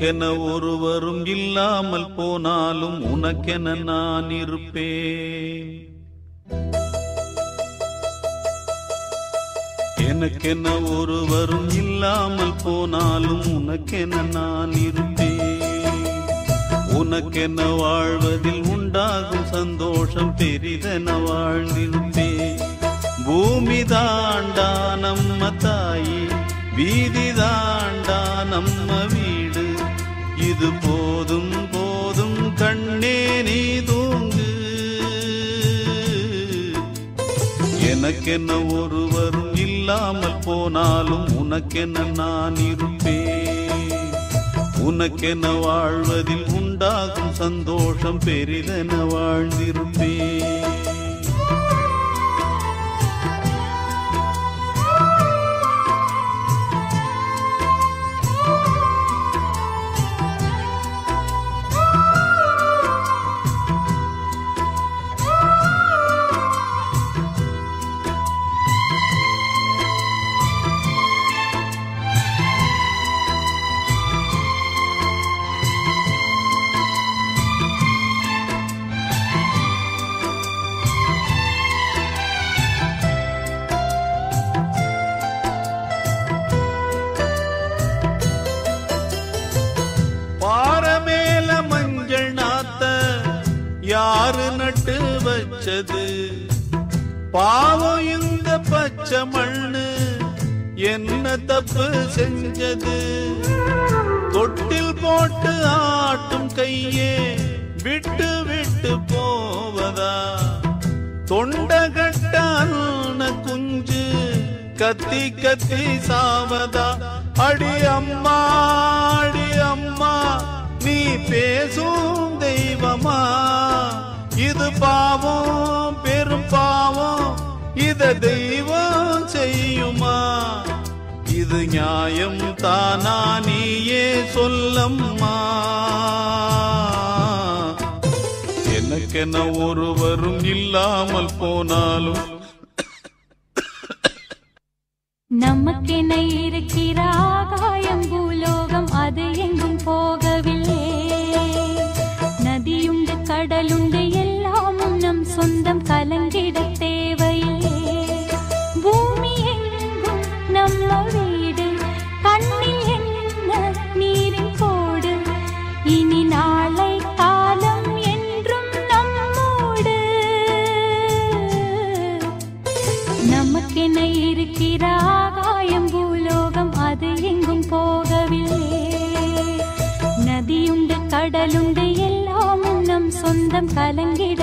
எனக்கென ஒருவரும் இல்லாமல் போனாலும் உனக்கென நான் இருப்பேன். எனக்கென ஒருவரும் இல்லாமல் போனாலும் உனக்கென நான் இருப்பேன். உனக்கென வாழ்வதில் உண்டாகும் சந்தோஷம் பெரிதென வாழ்ந்திருப்பேன். பூமி தாண்டா நம்ம தாயே வீதி தாண்டா நம்ம வீ இது போதும் போதும் கண்ணே நீ தூங்கு. எனக்கென்ன ஒருவரும் இல்லாமல் போனாலும் உனக்கென்ன நான் இருப்பேன். உனக்கென வாழ்வதில் உண்டாகும் சந்தோஷம் பெரிதென வாழ்ந்திருப்பேன். தப்பு செஞ்சது. தொட்டில் போட்டு ஆட்டும் கையே விட்டு விட்டு போவதா? தொண்டகட்டான குஞ்சு கத்தி கத்தி சாவதா? அடி அம்மா அடி அம்மா நீ பேசும் தெய்வமா? இது பாவம் பெரும் பாவம் இத தெய்வம் செய்யுமா? இது நியாயம் தானா நீயே சொல்லம்மா. எனக்கென ஒருவரும் இல்லாமல் போனாலும். நமக்கென இருக்கிற ஆகாயம் பூலோகம் அது எங்கும் போகவில்லை. நதியுண்டு கடலுண்டு எல்லாமும் நம் சொந்தம் கலங்கிட தேவை. கலங்கிட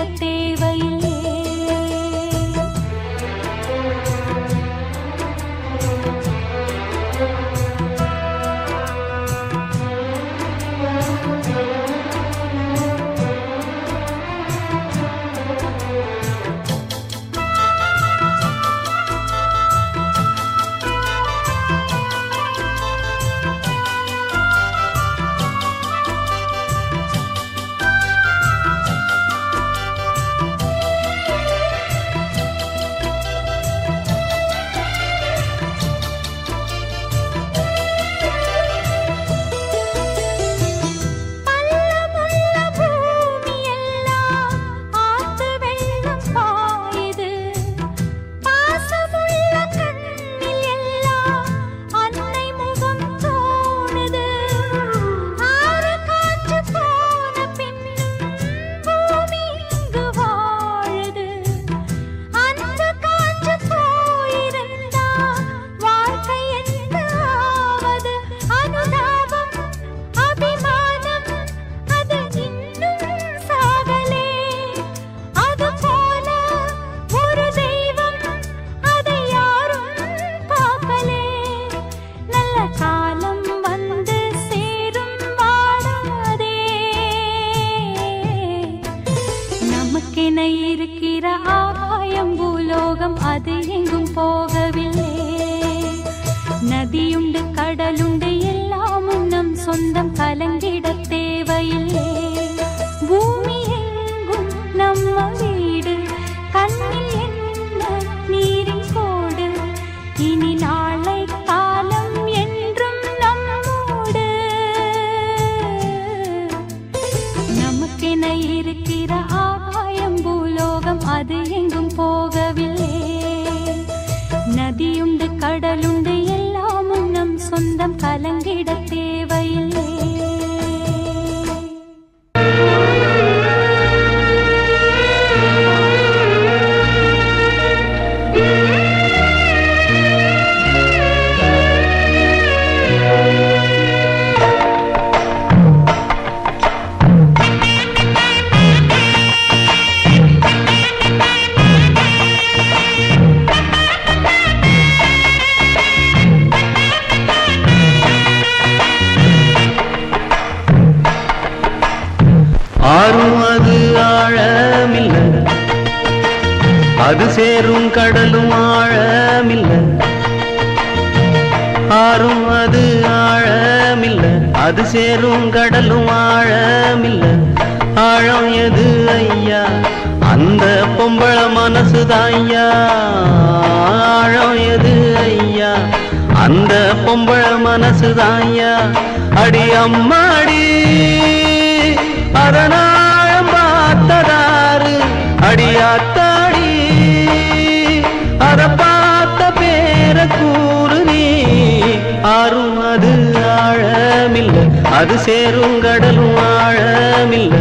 அது சேரும் கடலும் ஆழமில்ல.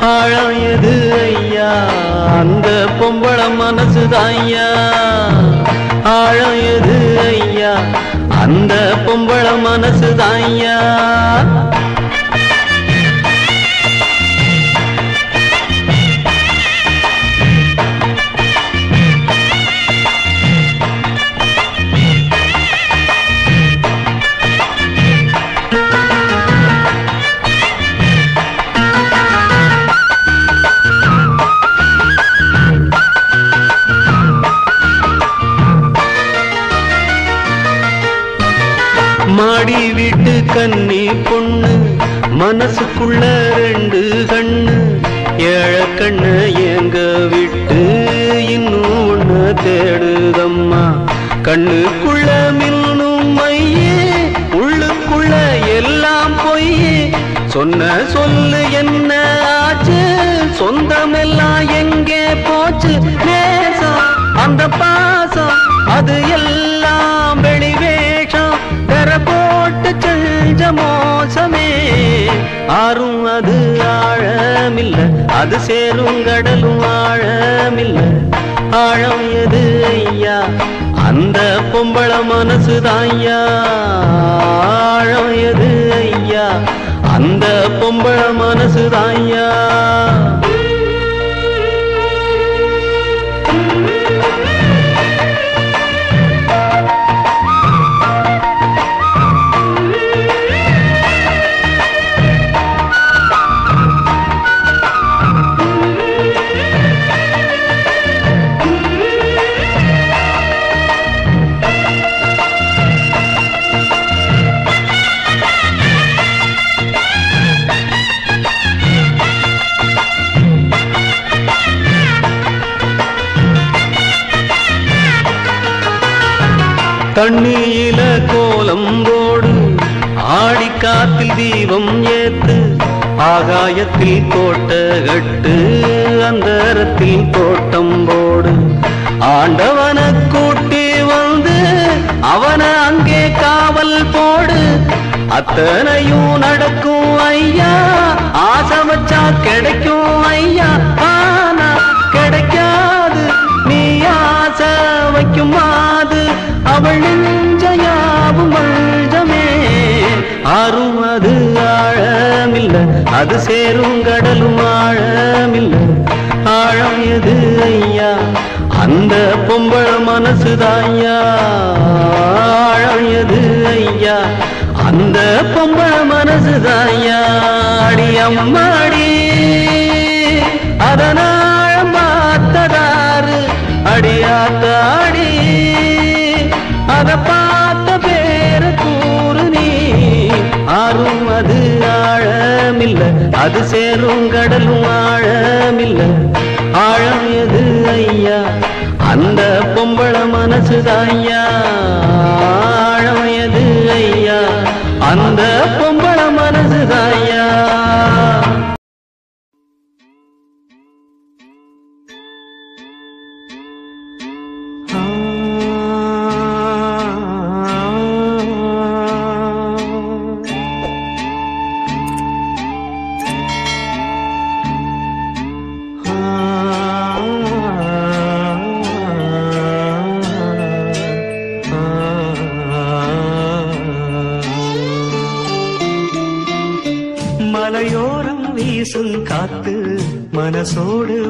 ஆழம் எது ஐயா. அந்த பொம்பளம் மனசுதான் ஐயா. ஆழம் எது ஐயா. அந்த பொம்பளம் மனசுதான் ஐயா. வீட்டு கன்னி பொண்ணு மனசுக்குள்ள ரெண்டு கண்ணு ஏழ கண்ணு எங்க விட்டு இன்னும் ஒண்ணு தேடுதம்மா. கண்ணுக்குள்ள மின்னும் மையே உள்ளுக்குள்ள எல்லாம் பொய்யே. சொன்ன சொல்லு என்ன ஆச்சு? சொந்தமெல்லாம் எங்கே போச்சு? நேசம் அந்த பாசம் அது எல்லாம் செஞ்ச மோசமே. ஆறும் அது ஆழமில்ல அது சேரும் கடலும் ஆழமில்ல. ஆழம் எது ஐயா? அந்த பொம்பள மனசு தாய்யா ஆழம் எது ஐயா? அந்த பொம்பள மனசு தாய்யா தண்ணியில கோலம் போடு. ஆடி காத்தில் தீபம் ஏத்து ஆகாயத்தில் கோட்ட கட்டு அந்தரத்தில் தோட்டம் போடு. ஆண்டவன கூட்டி வந்து அவன அங்கே காவல் போடு. அத்தனையும் நடக்கும் ஐயா ஆசை வச்சா கிடைக்கும் ஐயா. ஆனா கிடைக்காது நீ ஆசை வைக்குமா அவள் நெஞ்சயாவும் மஞ்சமே ஆறும் அது ஆழமில்ல அது சேரும் கடலும் ஆழமில்ல. ஆழம் எது ஐயா? அந்த பொம்பள மனசுதாயா ஆழம் எது ஐயா? அந்த பொம்பள மனசுதாயா அடி அம்மாடி அதனாழம் பார்த்ததாறு அடியாத்தாடி அத பார்த்த பேர கூறு நீ. ஆறும் அது ஆழமில்ல அது சேரும் கடலும் ஆழமில்ல. ஆழம் எது ஐயா? அந்த பொம்பள மனசுதாய்யா ஆழம் எது ஐயா? அந்த பொ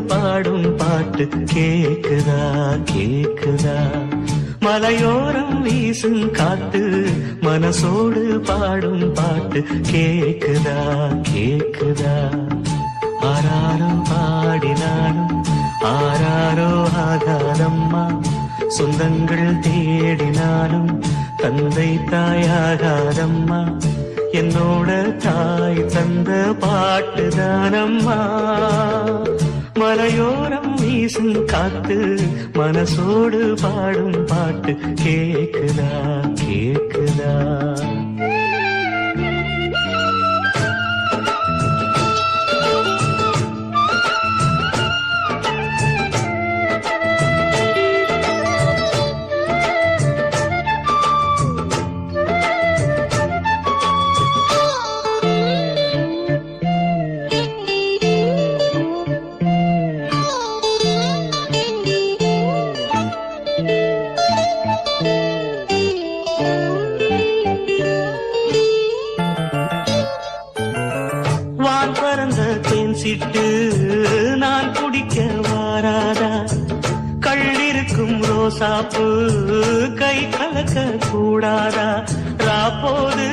பாடும் பாட்டு கேக்குதா கேக்குதா? மலையோரம் வீசும் காத்து மனசோடு பாடும் பாட்டு கேக்குதா கேக்குதா? ஆராரோ பாடினாலும் ஆராரோ ஆகாதம்மா. சொந்தங்கள் தேடினாலும் தந்தை தாயாகாதம்மா. என்னோட தாய் தந்த பாட்டுதானம்மா மலையோரம் வீசும் காத்து மனசோடு பாடும் பாட்டு கேக்குதா கேக்குதா? கூடாதா ராப்போது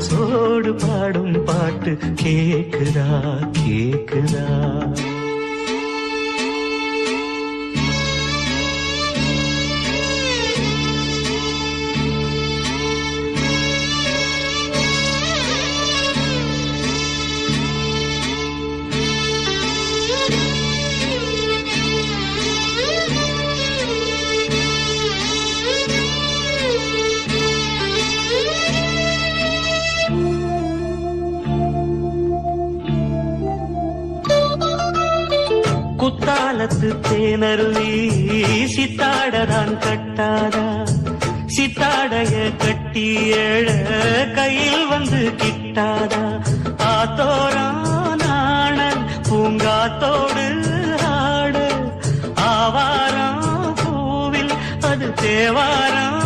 மனசோடு பாடும் பாட்டு கேக்குதா கேக்குதா? குத்தாலத்து தேனருவி சித்தாடதான் கட்டாதா. சித்தாடைய கட்டி ஏழ கையில் வந்து கிட்டாதா. ஆத்தோரான பூங்காத்தோடு ஆட. ஆவாரம் பூவில் அது தேவாரம்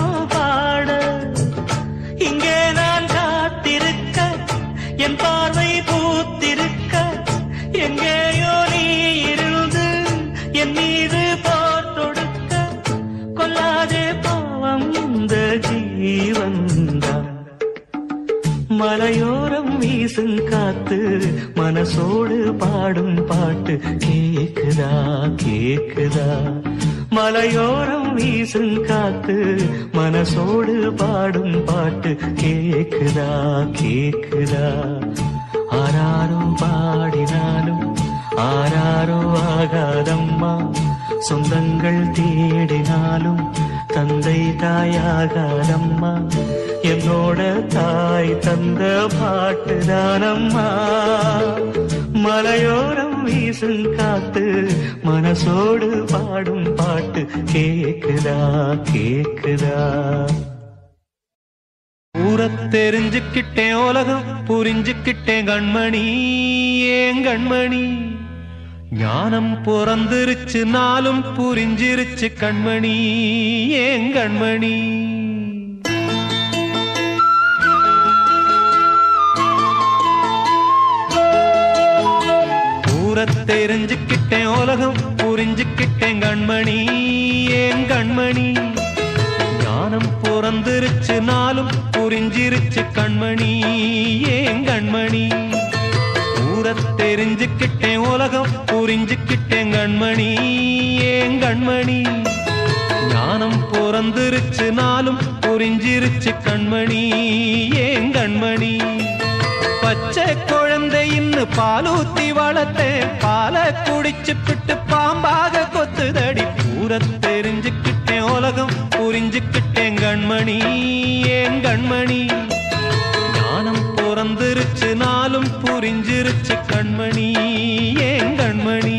வீசும் காத்து மனசோடு பாடும் பாட்டு கேக்குதா கேக்குதா? மலையோரம் வீசும் காத்து மனசோடு பாடும் பாட்டு கேக்குதா கேக்குதா? ஆராரோ பாடினாலும் ஆராரோ ஆகாதம்மா. சொந்தங்கள் தேடினாலும் தந்தை தாயாகாதம்மா. என்னோட தாய் தந்த பாட்டு தானம்மா. மலையோரம் வீசும் காத்து மனசோடு பாடும் பாட்டு கேக்குதா கேக்குதா? ஊரத் தெரிஞ்சுக்கிட்டேன் உலகம் புரிஞ்சுக்கிட்டேன் கண்மணி ஏன் கண்மணி? ஞானம் பிறந்திருச்சு நாளும் புரிஞ்சிருச்சு கண்மணி ஏன் கண்மணி? ஊரத் தெரிஞ்சுக்கிட்டேன் உலகம் புரிஞ்சுக்கிட்டேன் கண்மணி. ஏன் கண்மணி? ஞானம் பிறந்திருச்சு நாளும் புரிஞ்சிருச்சு கண்மணி. ஏன் கண்மணி? ஊரத் தெரிஞ்சுக்கிட்டேன் உலகம் புரிஞ்சுக்கிட்டேன் கண்மணி. ஏன் கண்மணி? ஞானம் பிறந்திருச்சு நாளும் புரிஞ்சிருச்சு கண்மணி. ஏன் கண்மணி? பச்சை குழந்தை இன்னு பாலூத்தி வளர்த்தேன் பாலை குடிச்சு பிட்டு பாம்பாக கொத்துதடி. பூர தெரிஞ்சுக்கிட்டேன் உலகம் புரிஞ்சுக்கிட்டேன் கண்மணி ஏன் கண்மணி? ஞானம் பிறந்துருச்சு நாளும் புரிஞ்சிருச்சு கண்மணி ஏன் கண்மணி?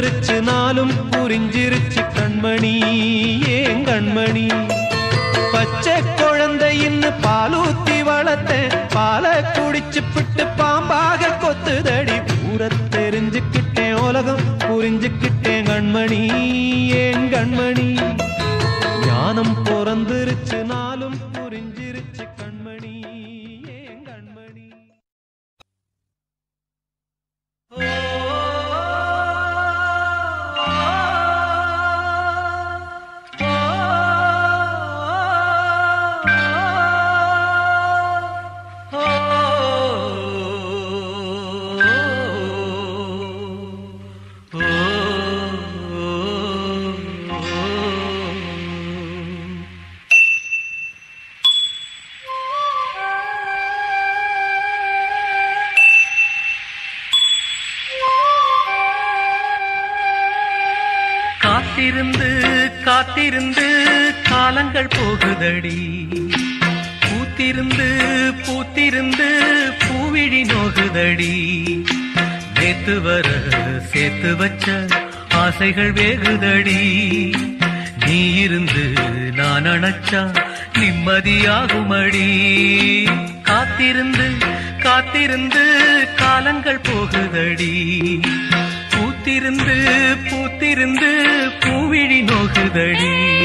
புரிஞ்சிருச்சு நாளும் புரிஞ்சிருச்சு கண்மணி. ஏன் கண்மணி? பச்சை குழந்தையின்னு பாலூத்தி வளர்த்த பாலை குடிச்சு பிட்டு பாம்பாக கொத்துதடி. ஊற தெரிஞ்சுக்கிட்டேன் உலகம் புரிஞ்சுக்கிட்டேன் கண்மணி. ஏன் கண்மணி? ஞானம் பிறந்திருச்சு நாளும் காதடி. பூத்திருந்து பூத்திருந்து பூவிழி நோகுதடி. நேத்து வர சேர்த்து வச்ச ஆசைகள் வேகுதடி. நீ இருந்து நான் அணைச்சா நிம்மதியாகுமடி. காத்திருந்து காத்திருந்து காலங்கள் போகுதடி. பூத்திருந்து பூத்திருந்து பூவிழி நோகுதடி.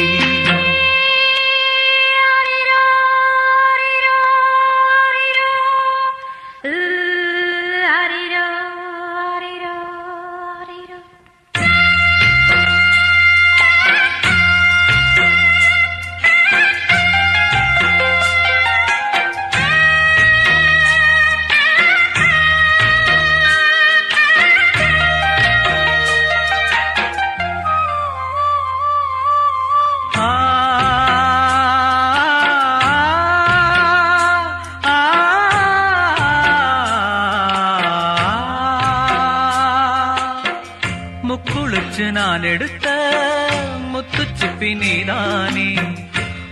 சிற்பி நீதானே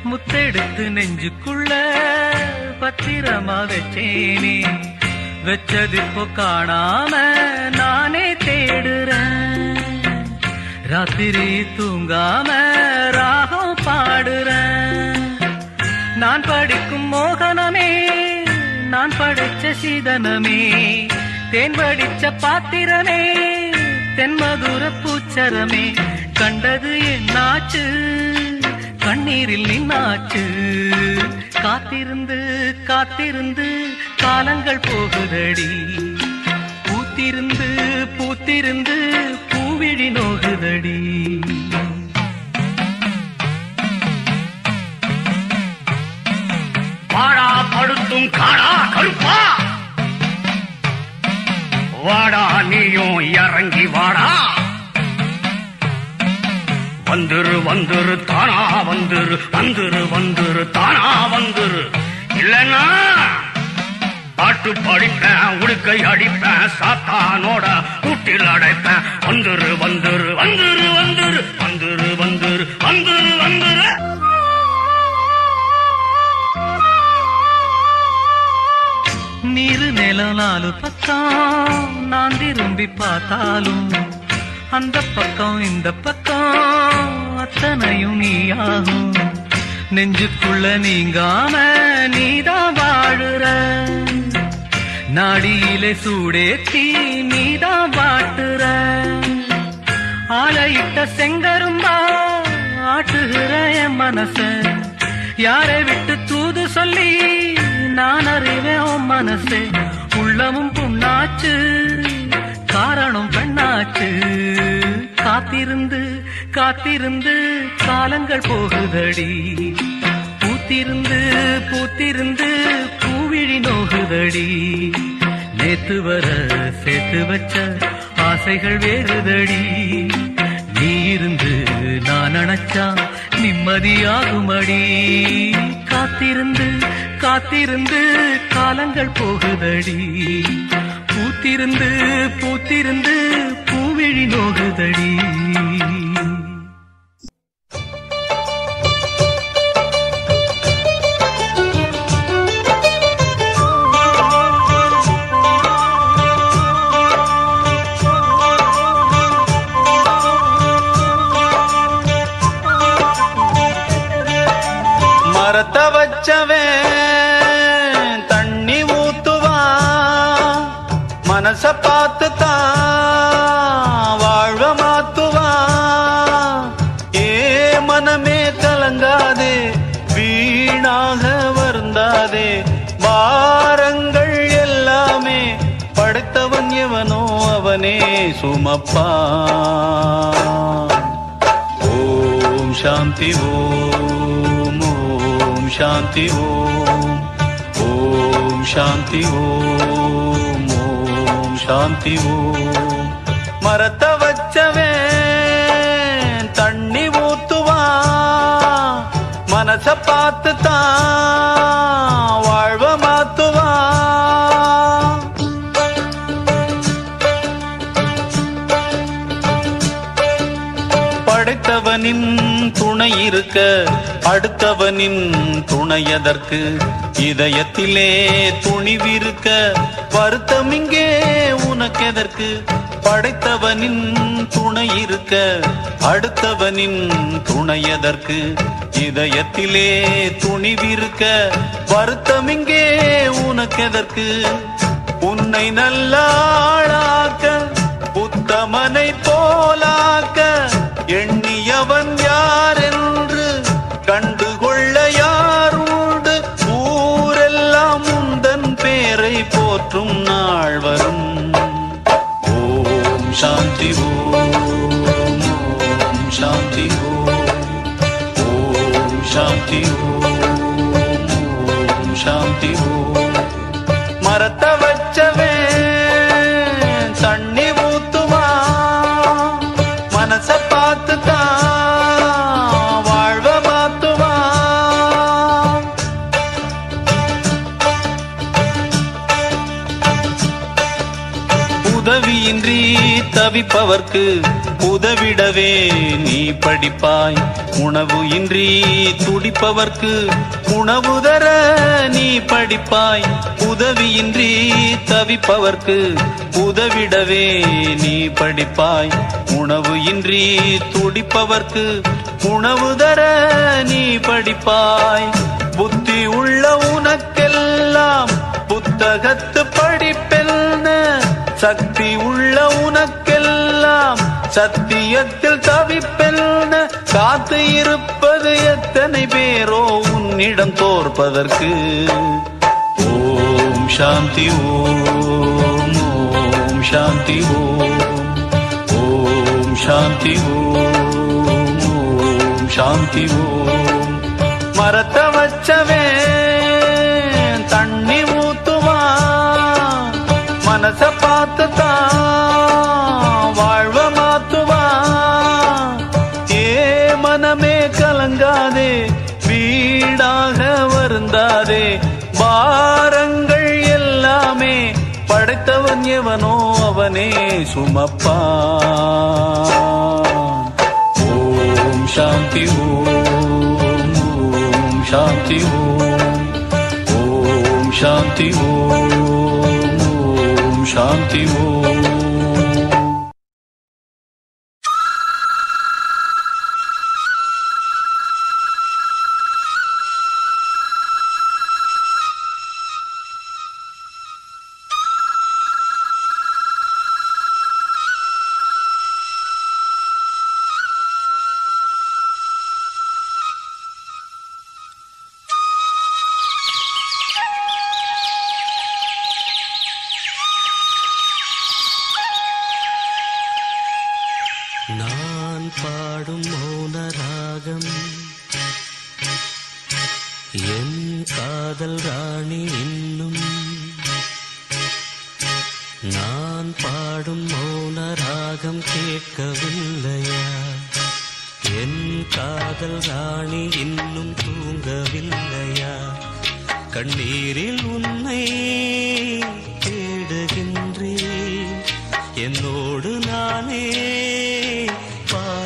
முத்தெடுத்து நெஞ்சுக்குள்ள பத்திரமா வச்சேனே. வச்சது இப்போ காணாம நானே தேடுறேன். ராத்திரி தூங்காம ராகம் பாடுறேன். நான் படிக்கும் மோகனமே நான் படிச்ச சீதனமே. தேன் படிச்ச பாத்திரமே தென்மதுர பூச்சரமே. கண்டது என்னாச்சு? கண்ணீரில் நின்னாச்சு. காத்திருந்து காத்திருந்து காலங்கள் போகுதடி. பூத்திருந்து பூத்திருந்து பூவிழி நோகுதடி. வாடா படுத்தும் காடா கருப்பா. வாடா நீயும் இறங்கி வாடா. வந்துரு வந்துரு தானா வந்துரு. வந்துரு வந்துரு தானா வந்துரு. இல்லைன்னா பாட்டு படிப்பேன் உடுக்கை அடிப்பேன் சாத்தானோட கூட்டில் அடைப்பேன். வந்துரு வந்துரு வந்துரு வந்துரு. வந்துரு வந்துரு வந்துரு வந்துரு. நீரு நிலம் நாலு பக்கம் நான் திரும்பி பார்த்தாலும் அந்த பக்கம் இந்த பக்கம் அத்தனையும் நீயாகும். நெஞ்சுக்குள்ள நீங்காம நீதான் வாழுற. நாடியிலே சூடேத்தி நீதான் வாட்டுற. ஆலையிட்ட செங்கரும்பா ஆட்டுகிற என் மனச. யாரை விட்டு தூது சொல்லி நான் அறிவேன் உன் மனசு. உள்ளமும் புண்ணாச்சு காரணம் பெண்ணாச்சு. காத்திருந்து காத்திருந்து காலங்கள் போகுதடி. பூத்திருந்து பூத்திருந்து பூவிழி நோகுதடி. நேத்து வர சேர்த்து வச்ச ஆசைகள் வேறுதடி. நீ இருந்து நான் நினைச்சா நிம்மதியாகுமடி. காத்திருந்து காத்திருந்து காலங்கள் போகுதடி. பூத்திருந்து பூத்திருந்து பூவிழி நோகுதடி. மனச பார்த்து தான் வாழ்வ மாத்துவான். ஏ மனமே கலங்காதே வீணாக வருந்தாதே. வாரங்கள் எல்லாமே படைத்தவன் எவனோ அவனே சுமப்பா. ஓம் சாந்தி ஓம் ஓம் சாந்தி ஓம். ஓம் சாந்தி ஓம். ಶಾಂತಿ ಓಂ ಮರತ ವಚ್ಚವೇ தண்ணி ஊத்துவா. மனச பார்த்து தான் வாழ்வ மாத்துவா. படைத்தவனின் துணை இருக்க அடுத்தவனின் துணையதற்கு இதயத்திலே துணிவிருக்க வருத்தம் இங்கே உனக்கெதற்கு? படைத்தவனின் துணை இருக்க அடுத்தவனின் துணை எதற்கு? இதயத்திலே துணிவிருக்க வருத்தம் இங்கே உனக்கெதற்கு? உன்னை நல்லாளாக்க புத்தமனை போலாக்க எண்ணியவன் சாந்தி ஓம் சாந்தி ஓம் மரத்த வச்சவே தண்ணி ஊத்துவா மனச பார்த்து வாழ்வ மாத்துவா உதவியின்றி தவிப்பவர்க்கு உதவிடவே நீ படிப்பாய். உணவு இன்றி துடிப்பவர்க்கு உணவு தர நீ படிப்பாய். உதவியின்றி தவிப்பவர்க்கு உதவிடவே நீ படிப்பாய். உணவு இன்றி துடிப்பவர்க்கு உணவு தர நீ படிப்பாய். புத்தி உள்ள உனக்கெல்லாம் புத்தகத்து படிப்பெல்ல சக்தி உள்ள உனக்கு சத்தியத்தில் தவிப்பெல்ல காத்து இருப்பது எத்தனை பேரோ உன்னிடம் தோற்பதற்கு. ஓம் சாந்தி ஓம் ஓம் சாந்தி ஓம். ஓம் சாந்தி ஓம் ஓம் சாந்தி ஓம். மரத்த வச்சவே पावनेषुमप्पा ॐ शान्ति ॐ शान्ति ॐ शान्ति ॐ शान्ति ॐ பாடும் மௌனராகம். என் காதல் ராணி இன்னும். நான் பாடும் மௌனராகம் கேட்கவில்லையா? என் காதல் ராணி இன்னும் தூங்கவில்லையா? கண்ணீரில் உன்னை தேடுகின்றேன். என்னோடு நானே பா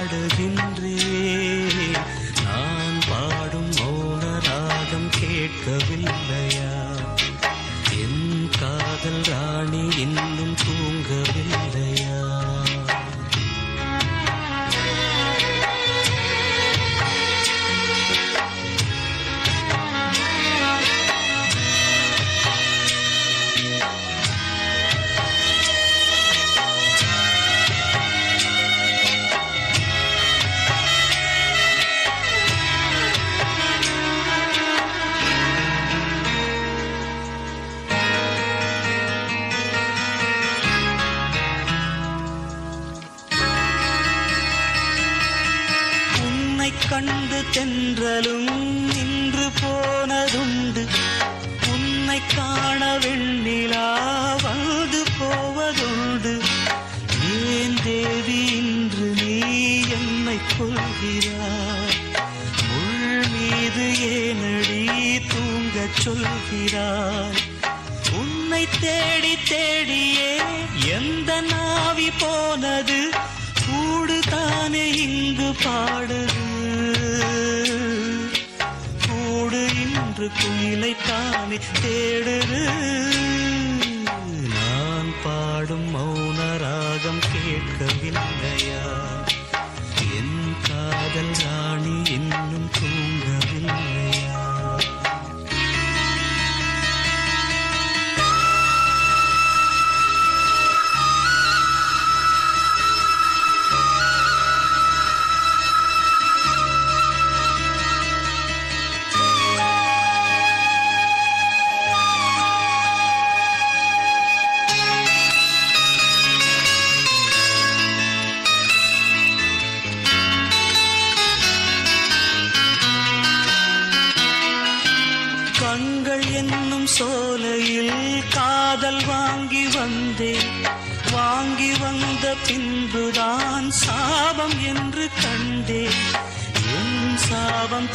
தேடியே எந்த நாவி போனது கூடு தானே இங்கு பாடுது. கூடு இன்று குயிலை தானே தேடுது. நான் பாடும் மௌன ராகம் கேட்கவில்லையா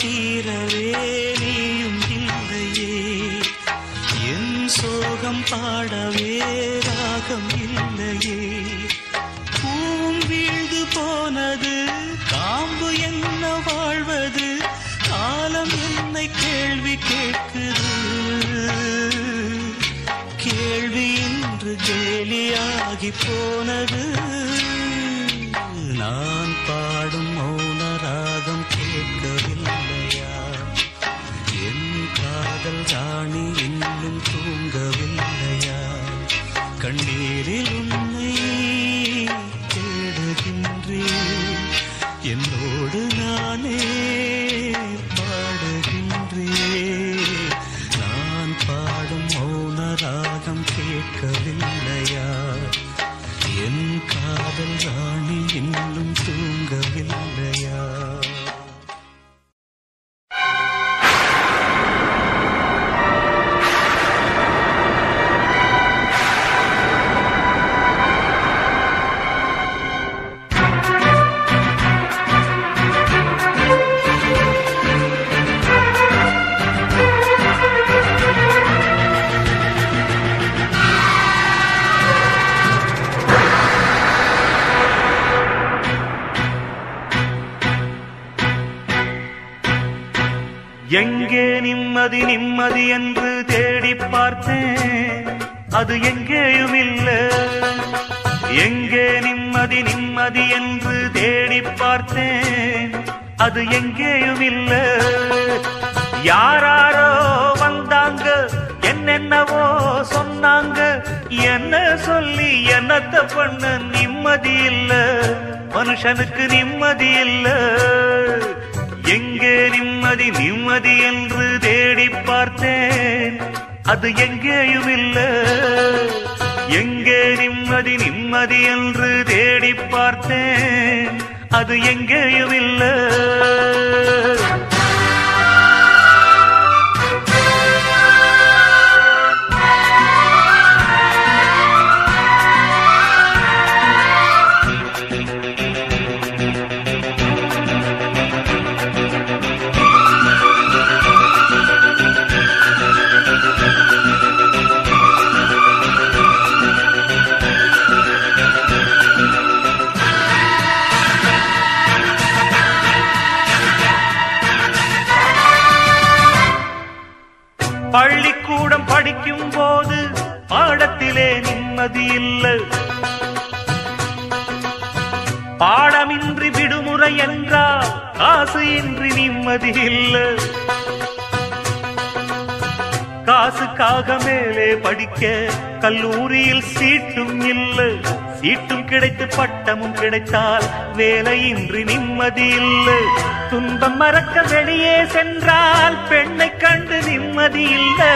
தீரவே அது எங்கேயும் இல்ல யாராரோ வந்தாங்க என்னென்னவோ சொன்னாங்க. என்ன சொல்லி என்னத்த பண்ண நிம்மதி இல்ல. மனுஷனுக்கு நிம்மதி இல்ல. எங்கே நிம்மதி? நிம்மதி என்று தேடி பார்த்தேன். அது எங்கேயும் இல்ல எங்கே நிம்மதி? நிம்மதி என்று தேடி பார்த்தேன். அது எங்கேயும் இல்லை. பள்ளிக்கூடம் படிக்கும் போது பாடத்திலே நிம்மதி இல்லை. பாடமின்றி விடுமுறை என்றால் காசு இன்றி நிம்மதி இல்லை. காசுக்காக மேலே படிக்க கல்லூரியில் சீட்டும் இல்லை. சீட்டும் கிடைத்து பட்டமும் கிடைத்தால் வேலையின்றி நிம்மதி இல்லை. துன்பம் மறக்க வெளியே சென்றால் பெண்ணை கண்டு நிம்மதி இல்லை.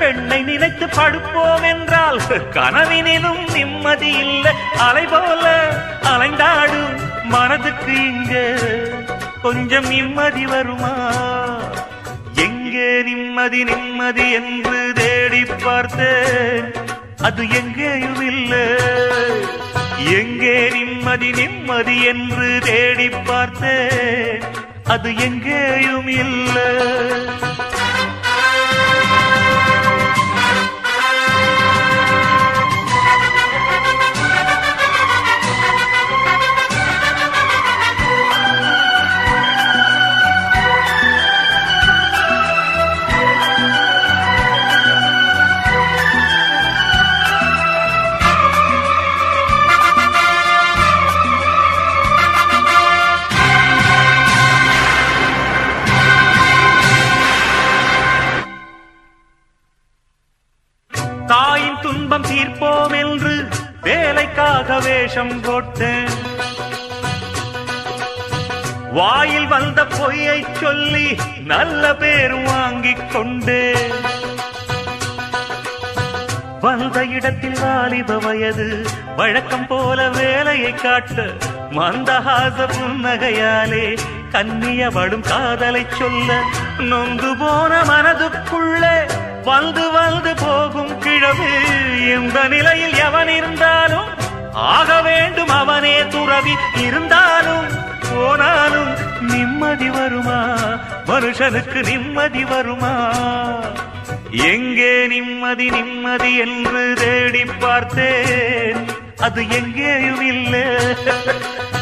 பெண்ணை நினைத்து படுப்போம் என்றால் கனவினிலும் நிம்மதி இல்லை. அலை போல அலைந்தாடும் மனதுக்கு இங்க கொஞ்சம் நிம்மதி வருமா? எங்கே நிம்மதி நிம்மதி என்று தேடி பார்த்தேன். அது எங்கேயும் இல்லை எங்கே நிம்மதி நிம்மதி என்று தேடி பார்த்தேன். அது எங்கேயும் இல்லை. வேலைக்காக வேஷம் போட்டு வாயில் வந்த பொய்யை சொல்லி நல்ல பேர் வாங்கிக் கொண்டு வந்த இடத்தில் வாலிப வயது வழக்கம் போல வேலையை காட்ட மந்தஹாச புன்னகையாலே கண்ணியவடும் காதலை சொல்ல நொந்து போன மனதுக்குள்ளே வந்து வந்து போகும் கிழவு இந்த நிலையில் எவன் இருந்தாலும் ஆக வேண்டும் அவனே துறவி இருந்தாலும் போனாலும் நிம்மதி வருமா? மனுஷனுக்கு நிம்மதி வருமா? எங்கே நிம்மதி நிம்மதி என்று தேடி பார்த்தேன். அது எங்கேயும் இல்லை.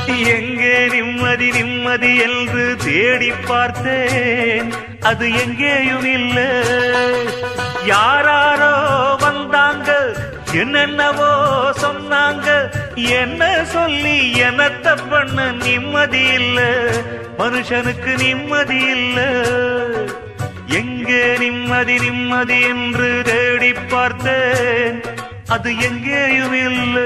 எங்கே நிம்மதி நிம்மதி என்று தேடி பார்த்தேன். அது எங்கேயும் இல்லை. யாராரோ வந்தாங்க என்னென்னவோ சொன்னாங்க. என்ன சொல்லி என்னத்த பண்ண நிம்மதி இல்ல. மனுஷனுக்கு நிம்மதி இல்ல. எங்கே நிம்மதி நிம்மதி என்று தேடி பார்த்தேன். அது எங்கேயும் இல்லை.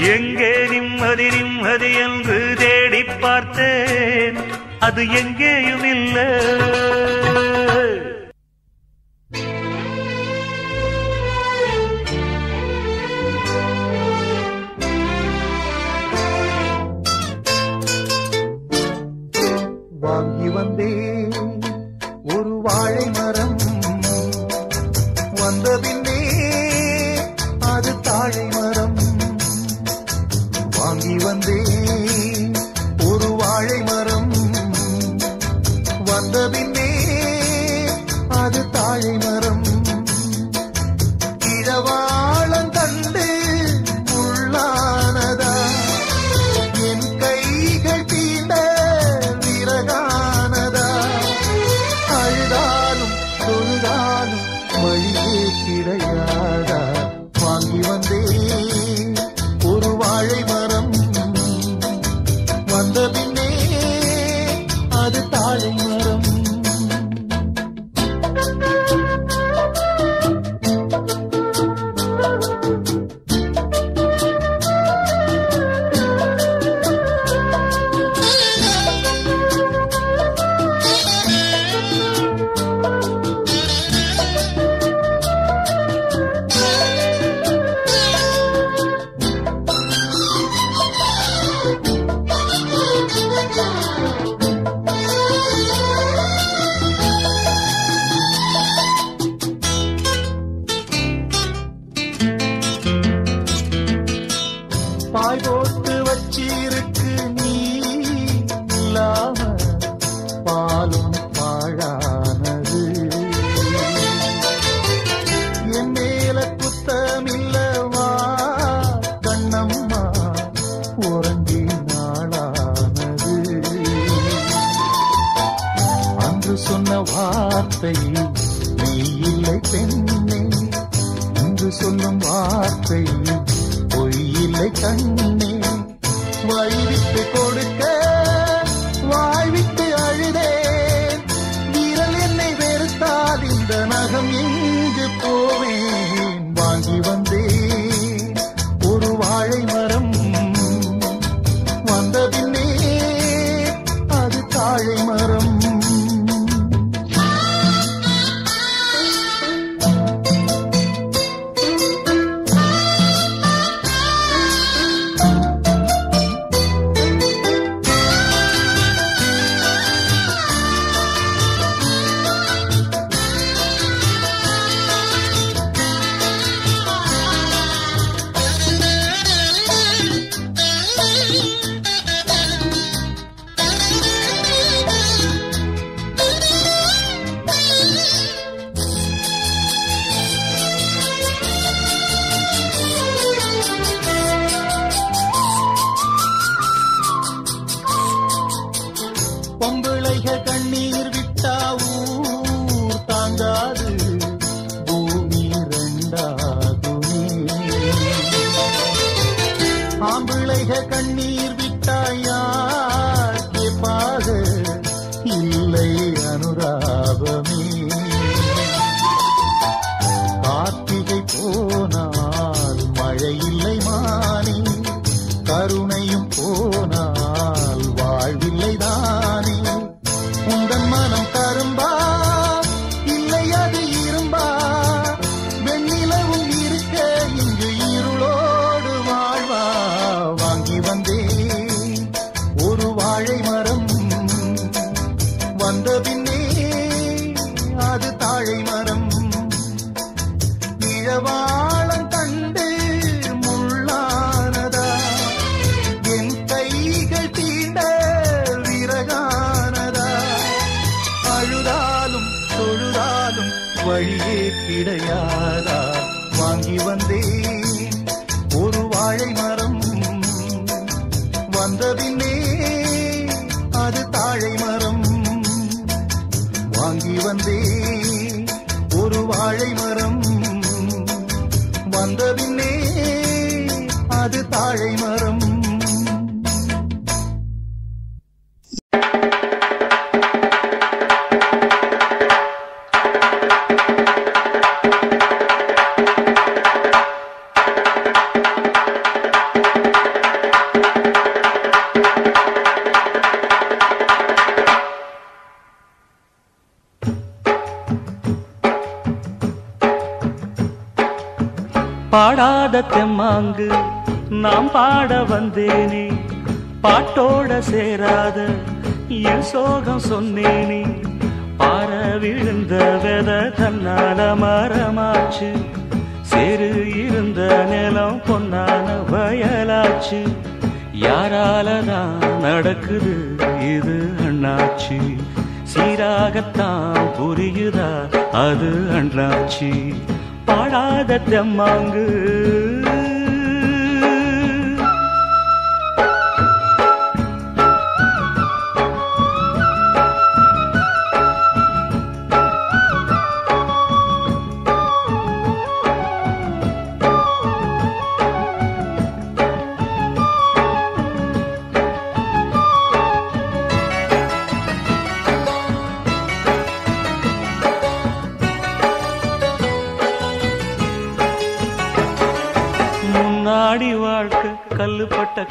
எங்கே நிம்மதி நிம்மதி என்று தேடி பார்த்தேன். அது எங்கேயும் இல்லை. வந்தே ஒரு வாழை மரம் வழியே கிடையாதா? வாங்கி வந்தேன். ஒரு வாழை மரம் பாட்டோட சேராத என் சோகம் சொன்னேனே. பார விழுந்த வெத தன்னால மரமாச்சு சேரு இருந்த நிலம் பொன்னான வயலாச்சு. யாரால தான் நடக்குது இது அண்ணாச்சி. சீராகத்தான் புரியுதா அது அண்ணாச்சி. பாடாத தெம்மாங்கு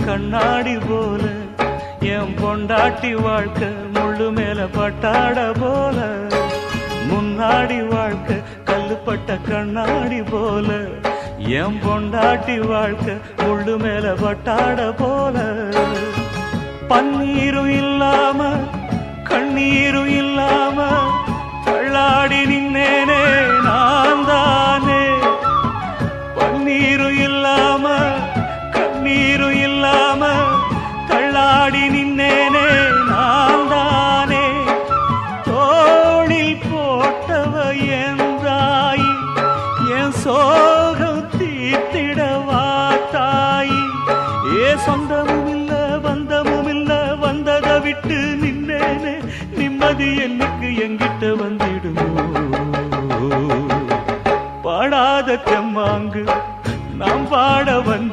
கண்ணாடி போல என் பொண்டாட்டி வாழ்க்கை முள்ளு மேல பட்டாட போல. முன்னாடி வாழ்க்கை கல்லுப்பட்ட கண்ணாடி போல என் பொண்டாட்டி வாழ்க்கை முள்ளு மேல பட்டாட போல. பன்னீரும் இல்லாம கண்ணீரும் இல்லாம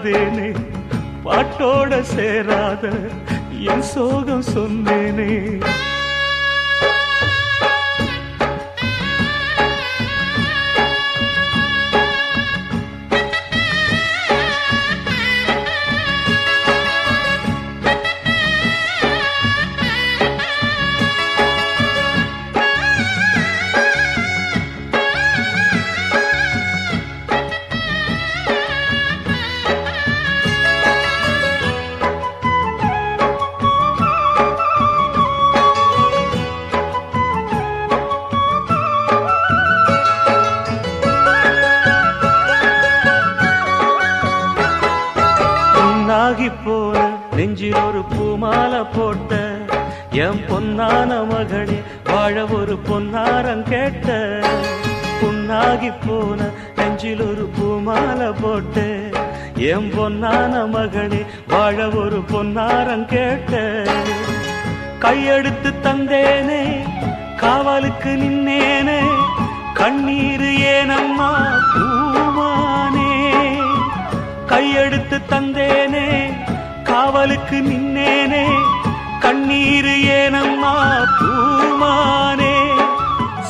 வந்தேனே பாட்டோட சேராத என் சோகம் சொன்னேனே. போட்ட என் பொன்னான மகளே வாழ ஒரு பொன்னாரம் கேட்ட. புண்ணாகி போன நெஞ்சில் ஒரு பூமாலை போட்ட. என் பொன்னான மகளே வாழ ஒரு பொன்னாரம் கேட்ட. கையெடுத்து தந்தேனே காவலுக்கு நின்னேனே. கண்ணீர் ஏனம்மா பூமானே. கையெடுத்து தந்தேனே காவலுக்கு நின்னேனே கண்ணீர் ஏனம்மா பூமானே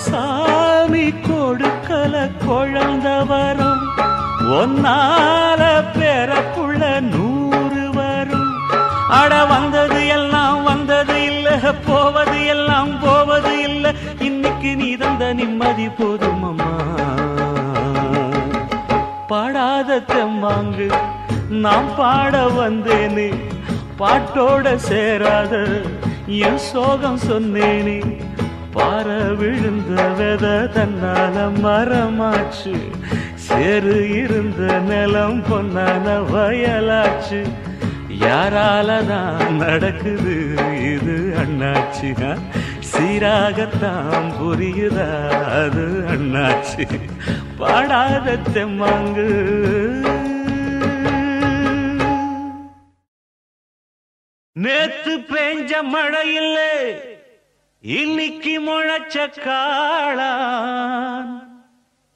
சாமி கொடுக்கல குழந்த வரும் ஒன்னால பெறப்புள்ள நூறு வரும். அட வந்தது எல்லாம் வந்தது இல்ல போவது எல்லாம் போவது இல்ல இன்னைக்கு நீ தந்த நிம்மதி போதும் அம்மா பாடாத தெம்மாங்கு நாம் பாட வந்தேனே பாட்டோட சேராத என் சோகம் சொன்னேனே. பார விழுந்த வெத தன்னால மரமாச்சு சேரு இருந்த நிலம் பொன்னான வயலாச்சு. யாரால தான் நடக்குது இது அண்ணாச்சி சீராகத்தான் புரியுதா அது அண்ணாச்சி? பாடாத தெம்மாங்கு. நேத்து பேஞ்ச மழையில் இன்னைக்கு முளைச்ச காளான்.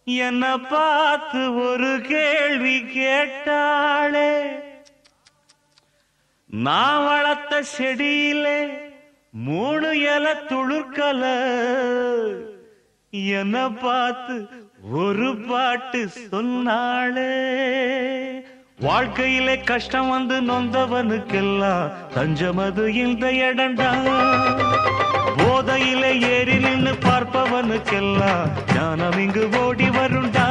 என்ன பார்த்து ஒரு கேள்வி கேட்டாளே நான் வளர்த்த செடியிலே மூணு இலை துளுர்க்கல என்ன பார்த்து ஒரு பாட்டு சொன்னாளே வாழ்க்கையிலே கஷ்டம் வந்து நொந்தவனுக்கெல்லாம் தஞ்சமது இந்த இடண்டா போதையிலே ஏறி நின்று பார்ப்பவனுக்கெல்லாம் ஞானம் இங்கு ஓடி வருண்டா.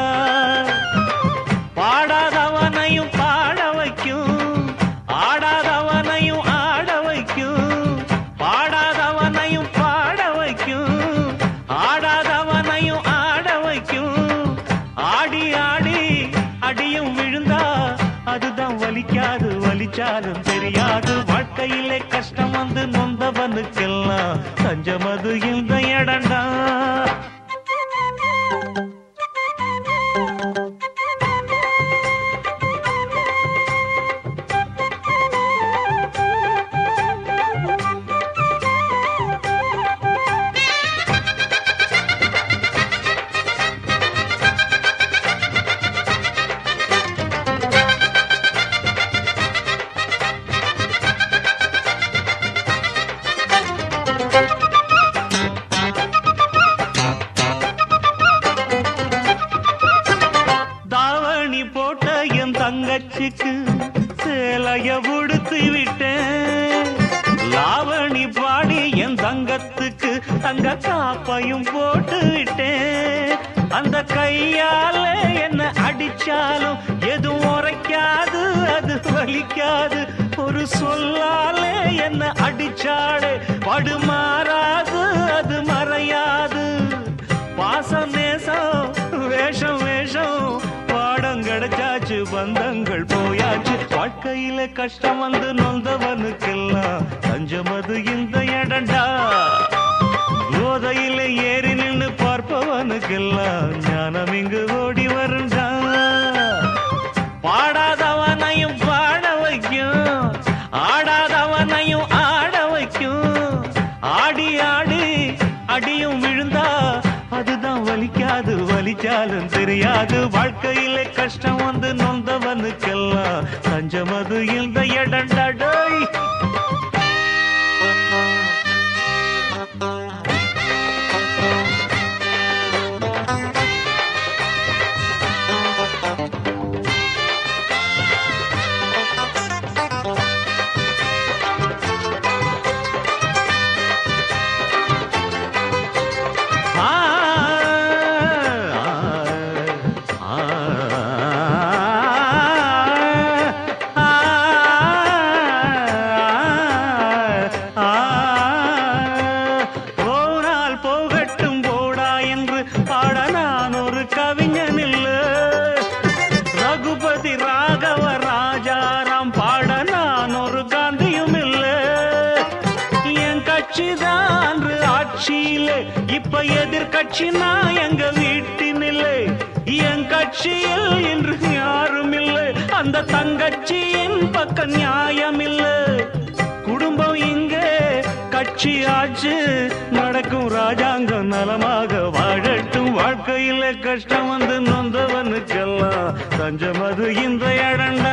பஞ்சமது இன்றைய அடண்டா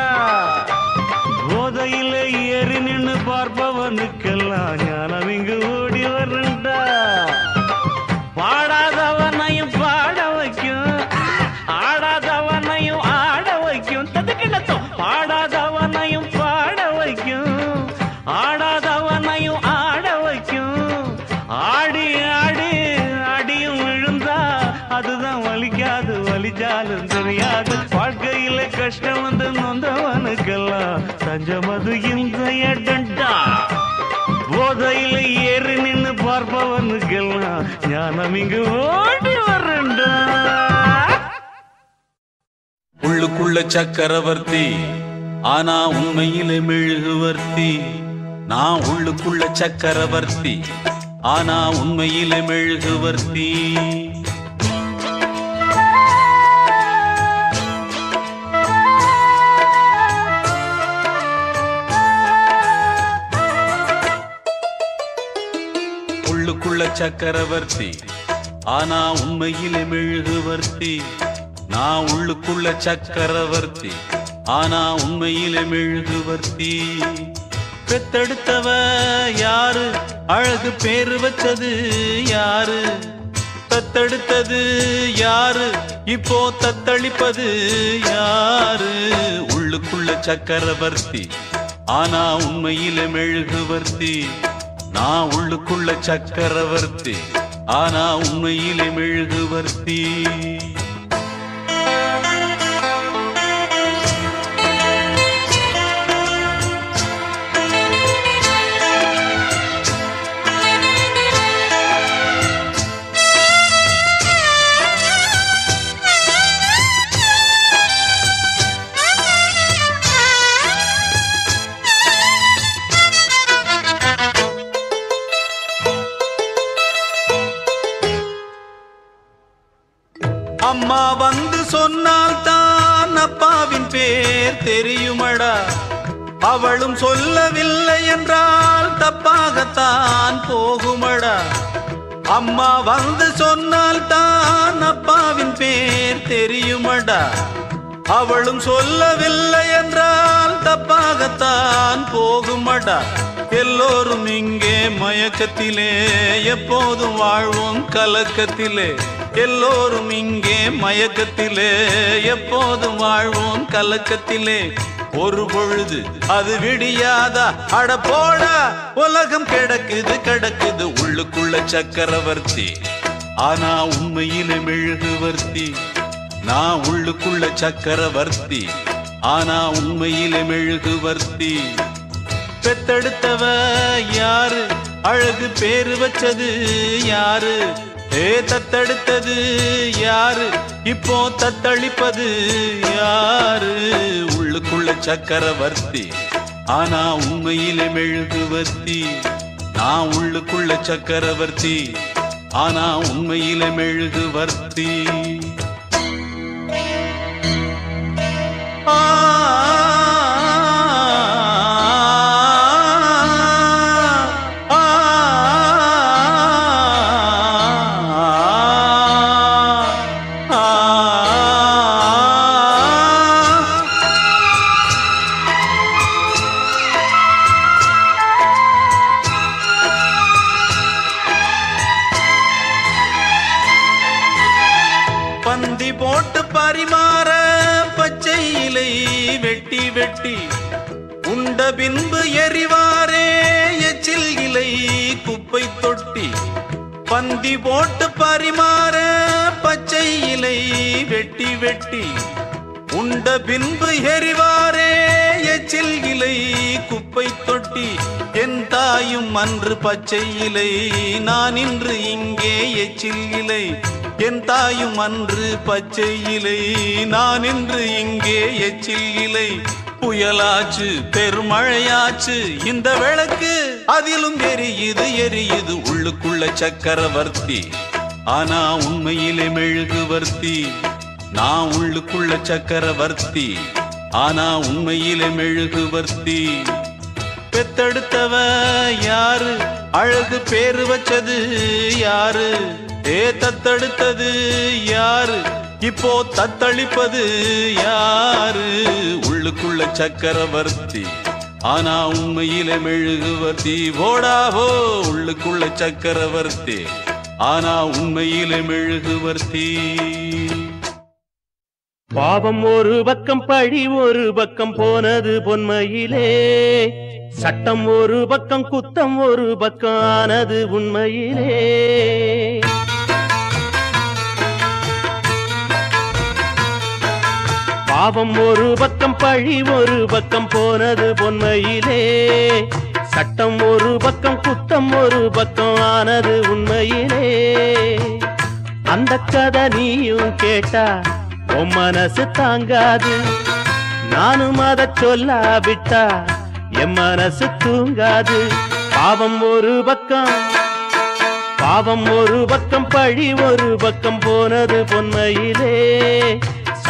டண்டா போதையில ஏறி நின்று பார்ப்பவனுக்கெல்லாம் ஞானம் இங்கு ஓடி வரண்டா உள்ளுக்குள்ள சக்கரவர்த்தி ஆனா உண்மையில மெழுகுவர்த்தி. நான் உள்ளுக்குள்ள சக்கரவர்த்தி ஆனா உண்மையில மெழுகுவர்த்தி. சக்கரவர்த்தி. ஆனா உண்மையிலே மெழுகுவர்த்தி. நான் உள்ளுக்குள்ள சக்கரவர்த்தி. ஆனா உண்மையிலே மெழுகுவர்த்தி. பெத்தெடுத்தவ யாரு? அழகு பேரு வச்சது யாரு? தத்தெடுத்தது யாரு? இப்போ தத்தளிப்பது யாரு? உள்ளுக்குள்ள சக்கரவர்த்தி. ஆனா உண்மையில மெழுகுவர்த்தி. நான் உள்ளுக்குள்ள சக்கரவர்த்தி ஆனா உண்மையிலே மெழுகுவர்த்தி. தெரியுமடா. அவளும் சொல்லவில்லை என்றால் தப்பாகத்தான் போகுமடா. அம்மா வந்து சொன்னால் தான் அப்பாவின் பேர் தெரியுமடா. அவளும் சொல்லவில்லை என்றால் தப்பாகத்தான் போகுமடா. எல்லோரும் இங்கே மயக்கத்திலே எப்போதும் வாழ்வோம் கலக்கத்திலே. எல்லோரும் இங்கே மயக்கத்திலே. எப்போதும் வாழ்வோம் கலக்கத்திலே. ஒரு பொழுது அது விடியாதா? அட போடா உலகம் கிடக்குது கிடக்குது. உள்ளுக்குள்ள சக்கரவர்த்தி. ஆனா உண்மையிலே மெழுகுவர்த்தி. நான் உள்ளுக்குள்ள சக்கரவர்த்தி. ஆனா உண்மையிலே மெழுகுவர்த்தி. பெத்தெடுத்தவ யாரு? அழகு பேரு வச்சது யாரு? ஏ தத்தெடுத்தது யாரு? இப்போ தத்தளிப்பது யாரு? உள்ளுக்குள்ள சக்கரவர்த்தி ஆனா உண்மையிலே மெழுகுவர்த்தி நான் உள்ளுக்குள்ள சக்கரவர்த்தி ஆனா உண்மையிலே மெழுகுவர்த்தி ஆ ஆ பந்தி போட்டு பரிமாற பச்சை இலை வெட்டி வெட்டி உண்ட பின்பு எரிவாரே எச்சில் இலை குப்பை தொட்டி. என் தாயும் அன்று பச்சை இலை நான் இன்று இங்கே எச்சில் இலை. என் தாயும் அன்று பச்சை இலை நான் இன்று இங்கே எச்சில் இலை. புயலாச்சு பெருமழையாச்சு இந்த விளக்கு அதிலும் எரியுது எரியுது உள்ளுக்குள்ள சக்கரவர்த்தி. ஆனா உண்மையிலே மெழுகுவர்த்தி நான் உள்ளுக்குள்ள சக்கரவர்த்தி. ஆனா உண்மையிலே மெழுகுவர்த்தி பெத்தெடுத்தவ யாரு? அழகு பேரு வச்சது யாரு? ஏ தத்தெடுத்தது யாரு? இப்போ தத்தளிப்பது யாரு? உள்ளுக்குள்ள சக்கரவர்த்தி. ஆனா உண்மையில மெழுகுவர்த்தி போடாவோ உள்ளுக்குள்ள சக்கரவர்த்தி. ஆனா உண்மையிலே மெழுகுவர்த்தி பாவம் ஒரு பக்கம் பழி ஒரு பக்கம் போனது பொன்மையிலே. சட்டம் ஒரு பக்கம் குத்தம் ஒரு பக்கம் ஆனது உண்மையிலே. பாவம் ஒரு பக்கம் பழி ஒரு பக்கம் போனது பொன்மையிலே. சட்டம் ஒரு பக்கம் குத்தம் ஒரு பக்கம் ஆனது உண்மையிலே. அந்த கதை நீயும் கேட்டா உன் மனசு தாங்காது. நானும் அதை சொல்லாவிட்டா என் மனசு தூங்காது. பாவம் ஒரு பக்கம் பாவம் ஒரு பக்கம் பழி ஒரு பக்கம் போனது பொன்மையிலே.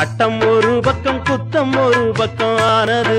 சட்டம் ஒரு பக்கம் குத்தம் ஒரு பக்கம் ஆனது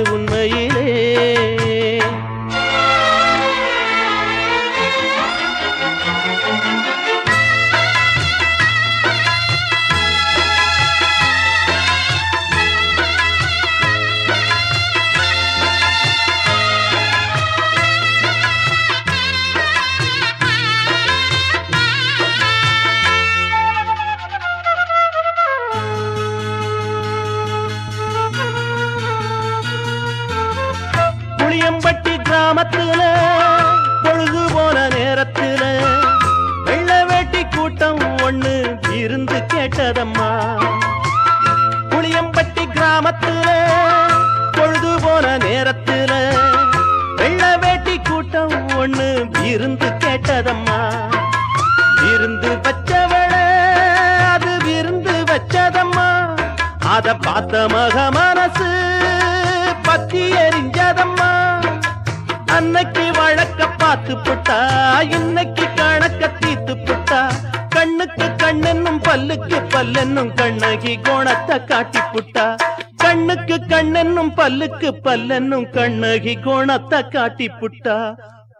பல்லுக்கு பல்லன்னும் கண்ணகி கோணத்தை காட்டி புட்டா.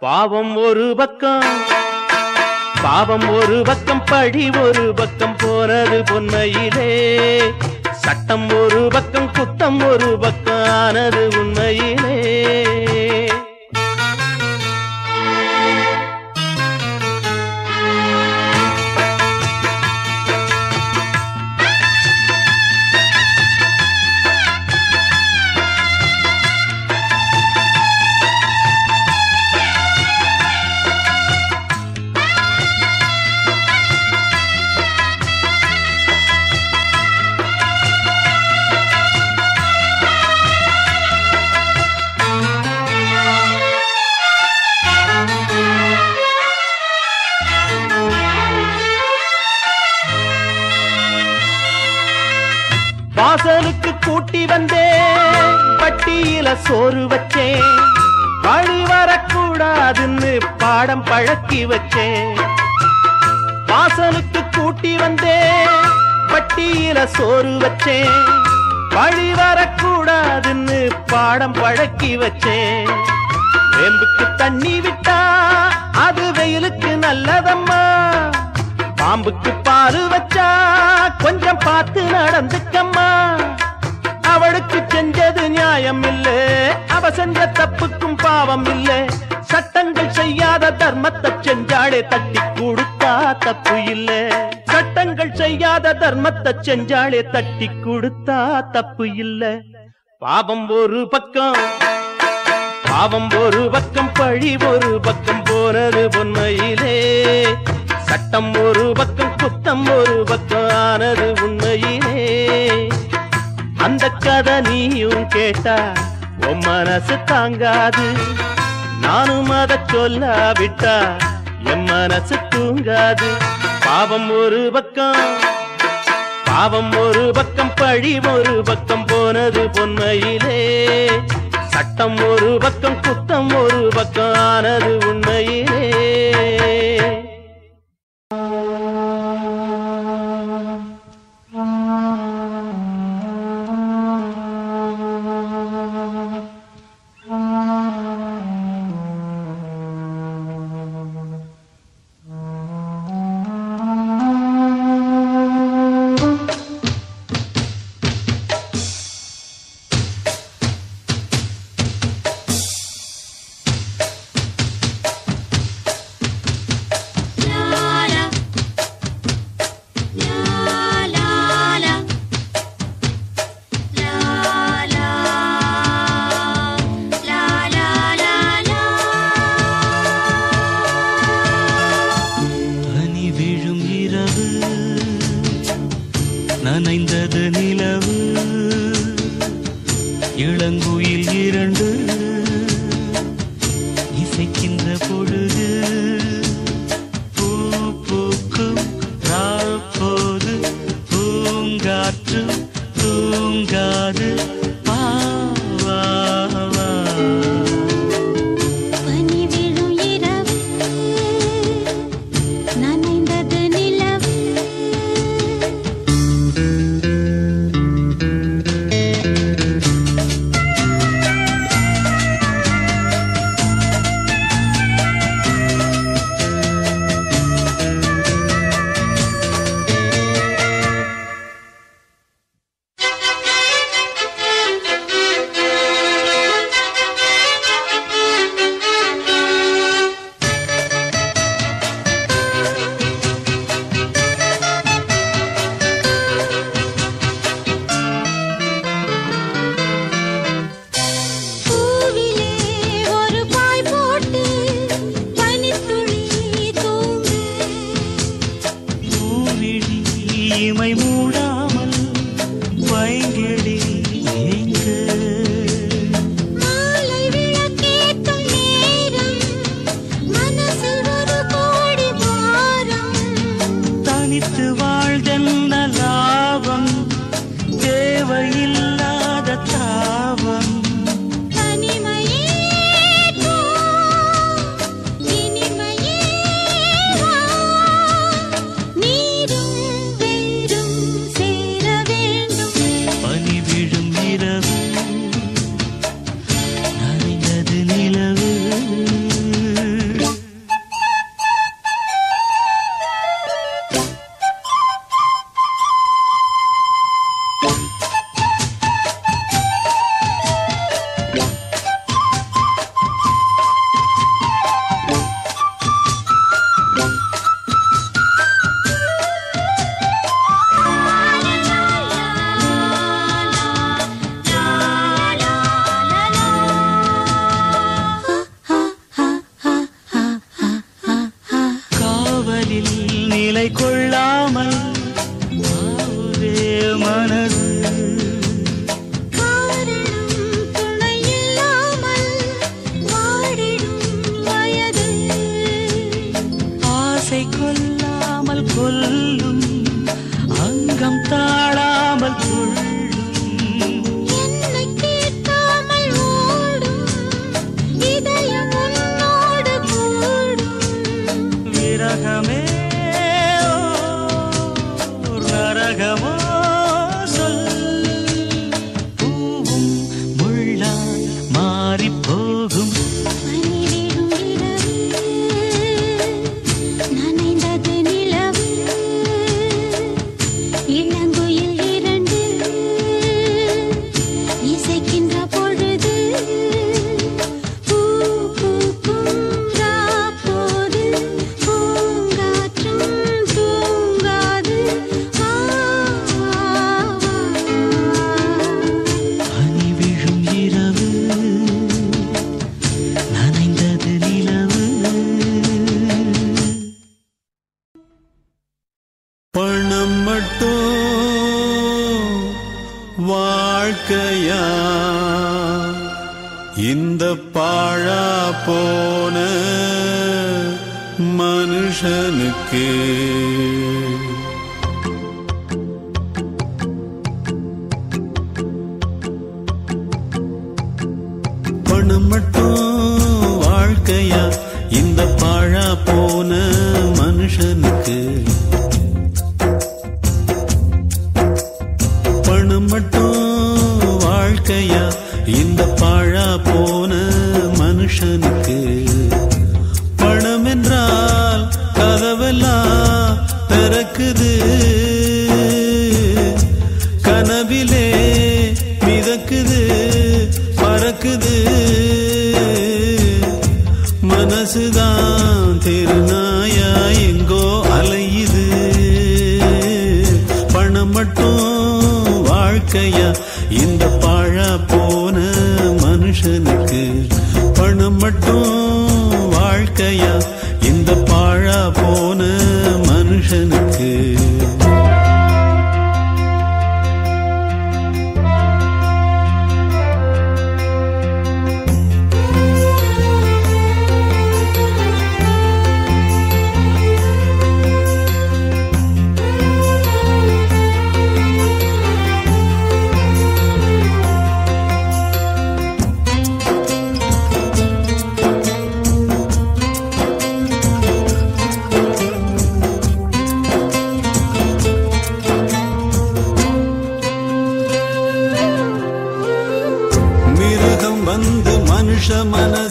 பாவம் ஒரு பக்கம் பாவம் ஒரு பக்கம் படி ஒரு பக்கம் போறது பொன்மையிலே சட்டம் ஒரு பக்கம் குத்தம் ஒரு பக்கம் ஆனது உண்மையிலே. சோறு வச்சேன் வழி வரக்கூடாதுன்னு பாடம் பழக்கி வச்சேன் வாசலுக்கு கூட்டி வந்தேன் பட்டியில சோறு வச்சேன் வழி வரக்கூடாதுன்னு பாடம் பழக்கி வச்சேன் வேம்புக்கு தண்ணி விட்டா அது வெயிலுக்கு நல்லதம்மா. பாம்புக்கு பாரு வச்சா கொஞ்சம் பார்த்து நடந்துக்கம்மா. அவளுக்கு செஞ்சது நியாயம் இல்லை அவ செஞ்ச தப்புக்கும் பாவம் இல்லை சட்டங்கள் செய்யாத தர்மத்தை செஞ்சாலே தட்டி கொடுத்தா தப்பு இல்லை. சட்டங்கள் செய்யாத தர்மத்தை செஞ்சாலே தட்டி கொடுத்தா தப்பு இல்லை. பாவம் ஒரு பக்கம் பாவம் ஒரு பக்கம் பழி ஒரு பக்கம் போறது பொன்மையிலே சட்டம் ஒரு பக்கம் குத்தம் ஒரு பக்கம் ஆனது உண்மையிலே. அந்த கதை நீயும் கேட்டா உன் மனசு தாங்காது. நானும் அதை சொல்லாவிட்டா என் மனசு தூங்காது. பாவம் ஒரு பக்கம் பாவம் ஒரு பக்கம் பழி ஒரு பக்கம் போனது பொன்மையிலே. சட்டம் ஒரு பக்கம் குத்தம் ஒரு பக்கம் ஆனது உண்மையிலே. வாழ்க்கையா? இந்த பாழா போன மனுஷனுக்கு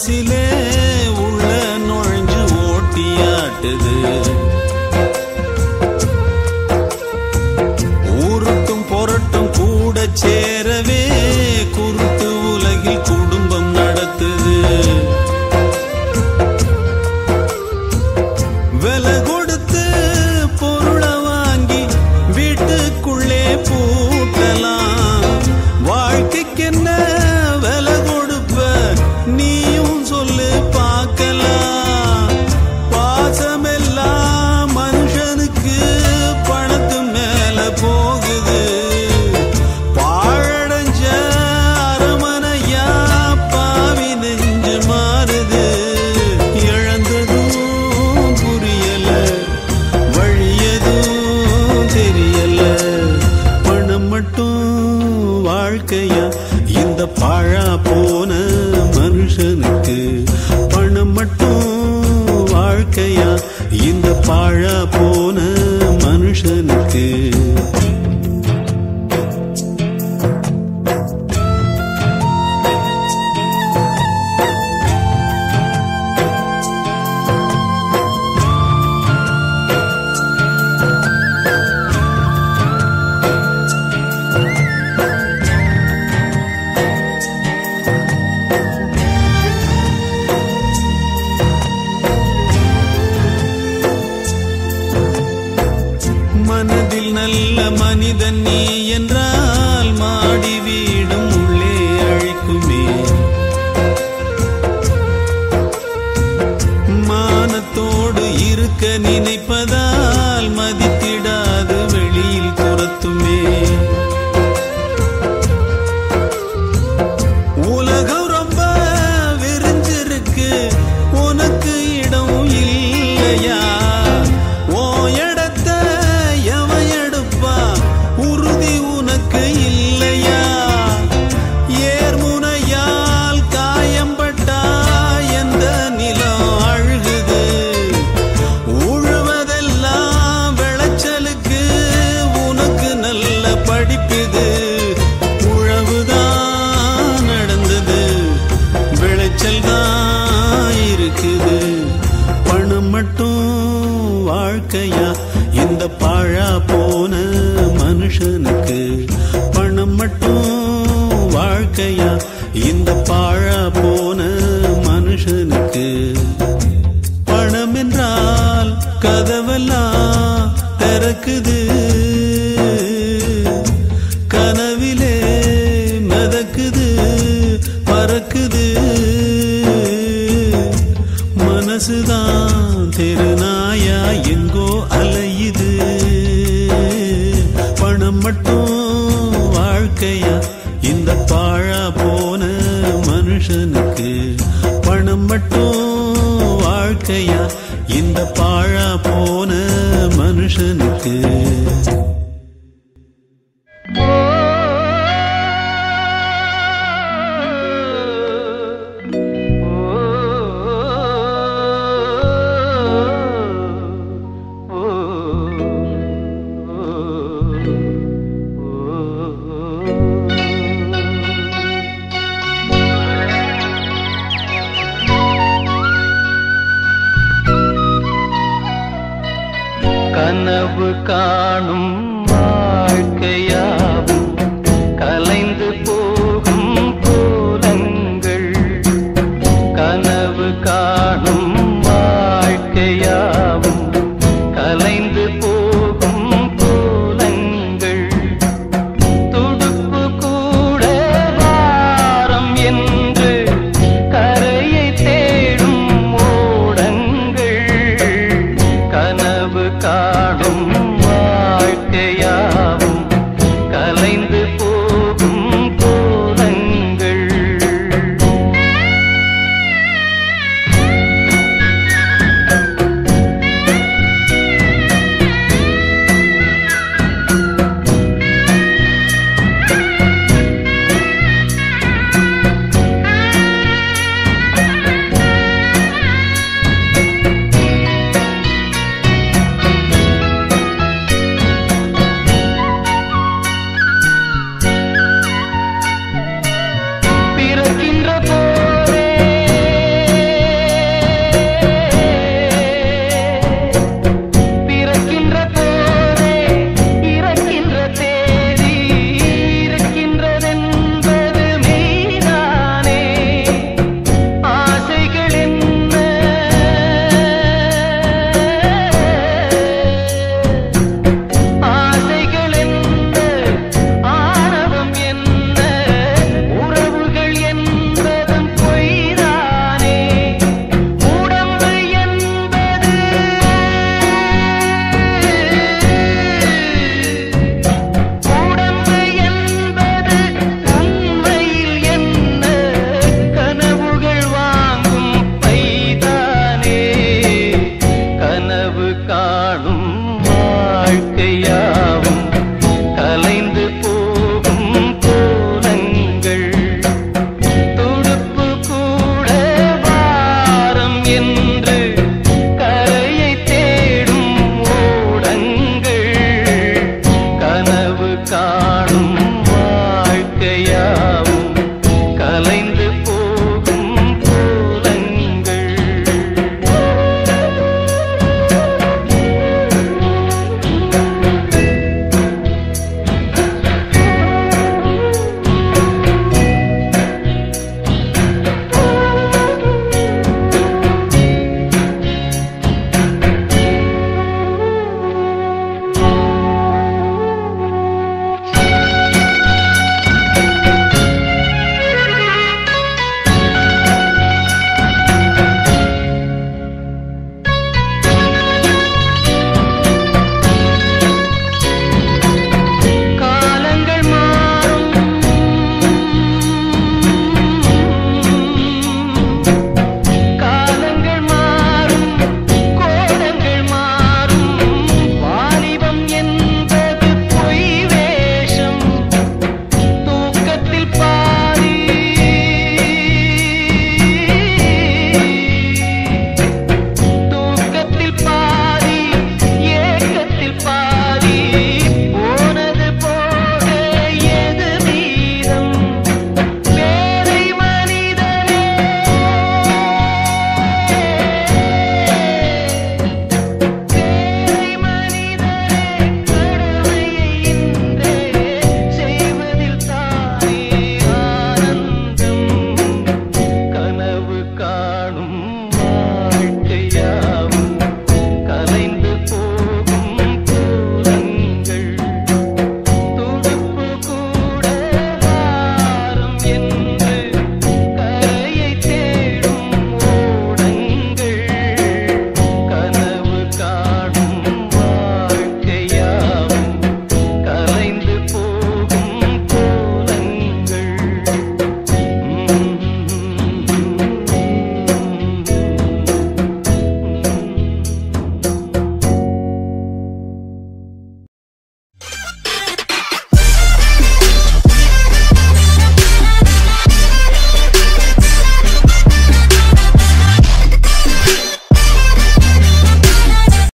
மனசிலே மனதில் நல்ல மனிதன் நீ என்றால் மாடி வீடும் உள்ளே அழைக்குமே. மானத்தோடு இருக்க நினைப்ப